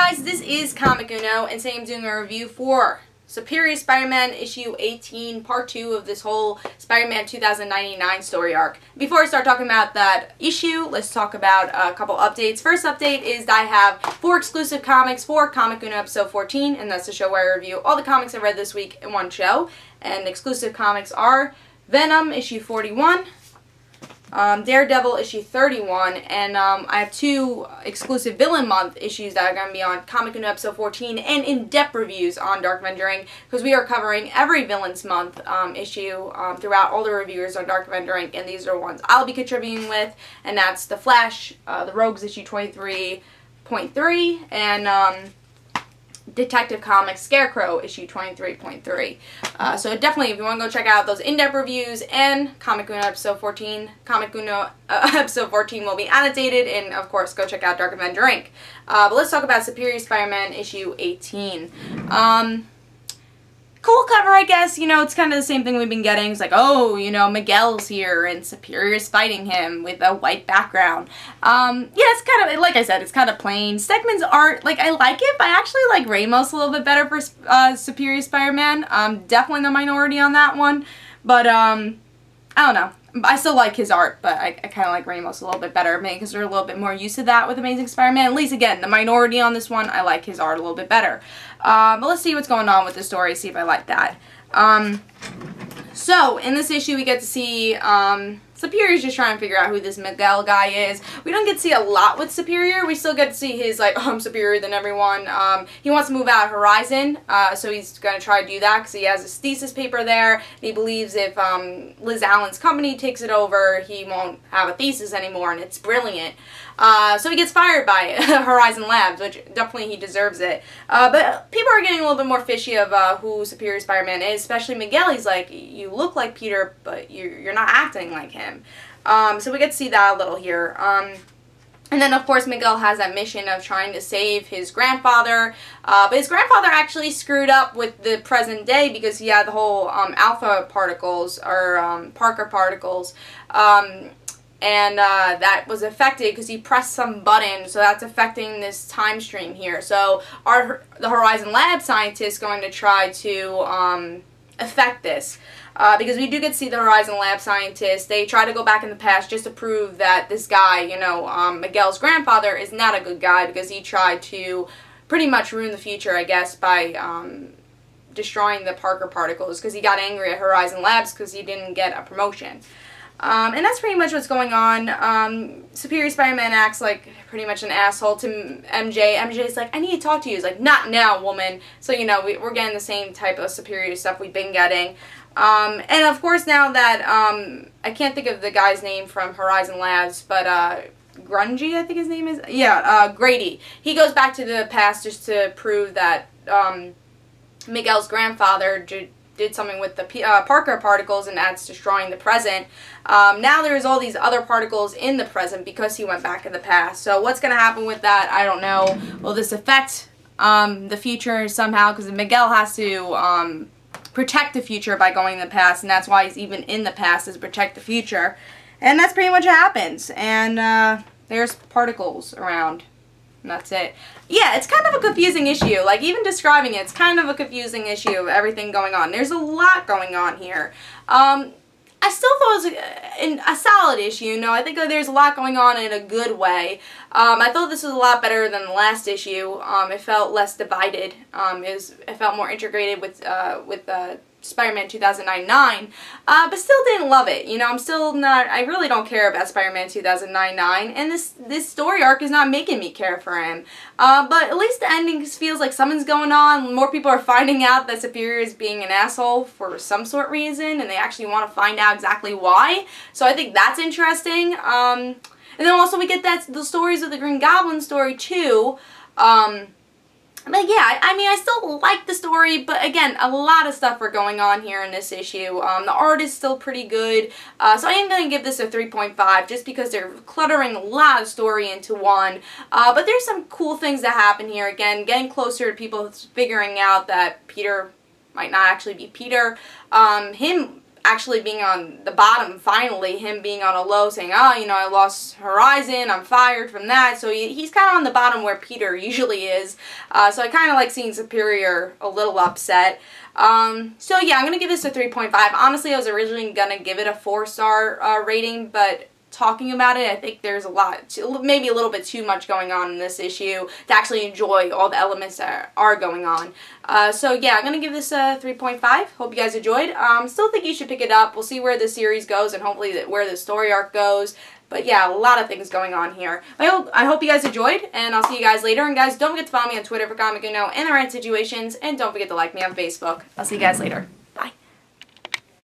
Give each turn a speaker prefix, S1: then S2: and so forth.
S1: guys, this is Comic Uno, and today I'm doing a review for Superior Spider-Man issue 18, part 2 of this whole Spider-Man 2099 story arc. Before I start talking about that issue, let's talk about a couple updates. First update is that I have four exclusive comics for Comic Uno episode 14, and that's the show where I review all the comics I read this week in one show. And exclusive comics are Venom issue 41, um, Daredevil issue 31, and um, I have two exclusive Villain Month issues that are going to be on Comic Uno episode 14 and in-depth reviews on Dark Avenger Inc because we are covering every Villains Month um, issue um, throughout all the reviewers on Dark Avenger Inc, and these are ones I'll be contributing with, and that's The Flash, uh, The Rogues issue 23.3, and um, Detective Comics Scarecrow issue 23.3. Uh, so definitely, if you want to go check out those in-depth reviews and Comic Uno episode 14, Comic Uno uh, episode 14 will be annotated, and of course, go check out Dark Avenger Inc. Uh, but let's talk about Superior Spider-Man issue 18. Um, cool cover, I guess. You know, it's kind of the same thing we've been getting. It's like, oh, you know, Miguel's here and Superior's fighting him with a white background. Um, yeah, it's kind of, like I said, it's kind of plain. Stegman's art, like, I like it, but I actually like Ramos a little bit better for uh, Superior Spider-Man. Um, definitely the minority on that one. But, um, I don't know. I still like his art, but I, I kind of like Ramos a little bit better, maybe because we're a little bit more used to that with Amazing Spider-Man. At least, again, the minority on this one, I like his art a little bit better. Uh, but let's see what's going on with the story, see if I like that. Um, so, in this issue, we get to see um, Superior's just trying to figure out who this Miguel guy is. We don't get to see a lot with Superior. We still get to see his, like, oh, I'm superior than everyone. Um, he wants to move out of Horizon, uh, so he's going to try to do that because he has his thesis paper there. he believes if um, Liz Allan's company takes it over, he won't have a thesis anymore, and it's brilliant. Uh, so he gets fired by Horizon Labs, which definitely he deserves it. Uh, but people are getting a little bit more fishy of uh, who Superior Spider-Man is, especially Miguel. He's like, you look like Peter, but you're, you're not acting like him. Um, so we get to see that a little here. Um, and then, of course, Miguel has that mission of trying to save his grandfather. Uh, but his grandfather actually screwed up with the present day because he had the whole um, alpha particles, or um, Parker particles. Um, and uh, that was affected because he pressed some button, so that's affecting this time stream here. So are the Horizon Lab scientists going to try to um, affect this? Uh, because we do get to see the Horizon Lab scientists. They try to go back in the past just to prove that this guy, you know, um, Miguel's grandfather, is not a good guy because he tried to pretty much ruin the future, I guess, by um, destroying the Parker particles because he got angry at Horizon Labs because he didn't get a promotion. Um, and that's pretty much what's going on. Um, Superior Spider-Man acts like pretty much an asshole to MJ. MJ's like, I need to talk to you. He's like, not now, woman. So, you know, we, are getting the same type of Superior stuff we've been getting. Um, and of course, now that, um, I can't think of the guy's name from Horizon Labs, but, uh, Grungy, I think his name is? Yeah, uh, Grady. He goes back to the past just to prove that, um, Miguel's grandfather did something with the uh, Parker particles and that's destroying the present. Um, now there's all these other particles in the present because he went back in the past. So what's going to happen with that, I don't know. Will this affect um, the future somehow? Because Miguel has to um, protect the future by going in the past and that's why he's even in the past is protect the future. And that's pretty much what happens. And uh, there's particles around. That's it. Yeah, it's kind of a confusing issue. Like, even describing it, it's kind of a confusing issue of everything going on. There's a lot going on here. Um, I still thought it was a, a, solid issue. You know, I think there's a lot going on in a good way. Um, I thought this was a lot better than the last issue. Um, it felt less divided. Um, it, was, it felt more integrated with uh, with uh, Spider-Man 2099, uh, but still didn't love it. You know, I'm still not, I really don't care about Spider-Man 2099, and this, this story arc is not making me care for him. Uh, but at least the ending feels like something's going on. More people are finding out that Superior is being an asshole for some sort reason, and they actually want to find out exactly why. So I think that's interesting. Um, and then also we get that the stories of the Green Goblin story too. Um, but yeah, I mean, I still like the story, but again, a lot of stuff are going on here in this issue. Um, the art is still pretty good, uh, so I am going to give this a 3.5 just because they're cluttering a lot of story into one. Uh, but there's some cool things that happen here. Again, getting closer to people figuring out that Peter might not actually be Peter. Um, him actually being on the bottom finally him being on a low saying oh you know i lost horizon i'm fired from that. So he, he's kind of on the bottom where peter usually is. Uh, so i kind of like seeing superior a little upset. Um, so yeah i'm gonna give this a 3.5 honestly i was originally gonna give it a four star uh, rating but talking about it. I think there's a lot, maybe a little bit too much going on in this issue to actually enjoy all the elements that are going on. Uh, so yeah, I'm going to give this a 3.5. Hope you guys enjoyed. Um, still think you should pick it up. We'll see where the series goes and hopefully where the story arc goes. But yeah, a lot of things going on here. I hope I hope you guys enjoyed, and I'll see you guys later. And guys, don't forget to follow me on Twitter for Comic Uno and the Random Situations, and don't forget to like me on Facebook. I'll see you guys later.